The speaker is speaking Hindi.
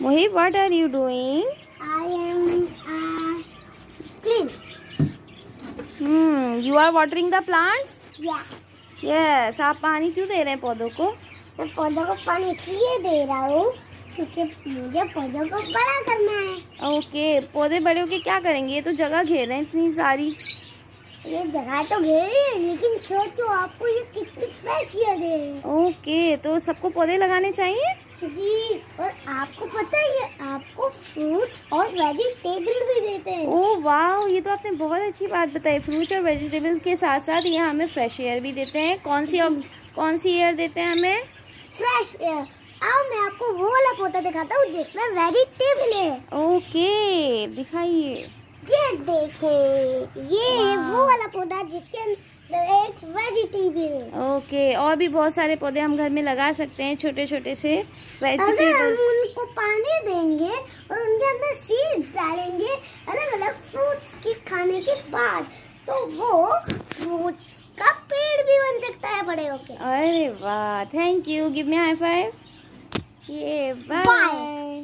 Mohit, what are you doing? I am uh, clean. Hmm, you are watering the plants? Yeah. Yes. आप पानी क्यों दे रहे हैं पौधों को मैं पौधों को पानी इसलिए दे रहा हूँ क्योंकि मुझे पौधों को बड़ा करना है ओके पौधे बड़े होके क्या करेंगे ये तो जगह घेर रहे हैं इतनी सारी ये जगह तो घेरी है लेकिन सोचो आपको ये कितनी फ्रेश एयर है ओके तो सबको पौधे लगाने चाहिए? जी और आपको पता है ये आपको फ्रूट्स और वेजिटेबल भी देते हैं। ओह वाह ये तो आपने बहुत अच्छी बात बताई। फ्रूट्स और वेजिटेबल्स के साथ साथ ये हमें फ्रेश एयर भी देते हैं। कौन सी कौन सी एयर देते हैं हमें? फ्रेश एयर आओ मैं आपको वो वाला पौधा दिखाता हूँ जिसमें वेजिटेबल है। ओके दिखाइए। ये देखे। ये वो वाला पौधा जिसके अंदर एक वेजिटेबल ओके और भी बहुत सारे पौधे हम घर में लगा सकते हैं छोटे छोटे से अगर हम उनको पानी देंगे और उनके अंदर सीड्स डालेंगे अलग अलग फ्रूट्स के खाने के बाद तो वो फ्रूट्स का पेड़ भी बन सकता है बड़े होके। अरे वाह thank you give me high five ये बाय